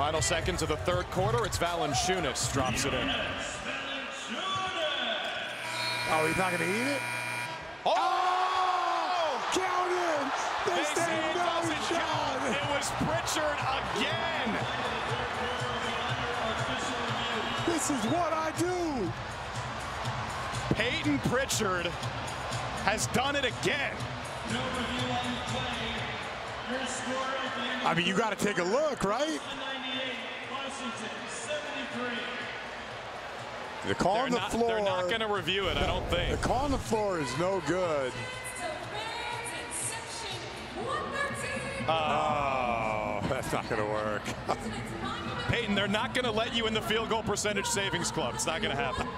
Final seconds of the third quarter. It's Valanciunas drops it in. Oh, he's not going to eat it? Oh! oh! Count it! They, They say it doesn't count. It was Pritchard again. This is what I do! Payton Pritchard has done it again. I mean, you got to take a look, right? The call They're on the not, floor. they're not going to review it, I don't think. The think. call on the floor is no good. Oh, that's not going to work. Payton, they're not going to let you in the field goal percentage savings club. It's not going to happen.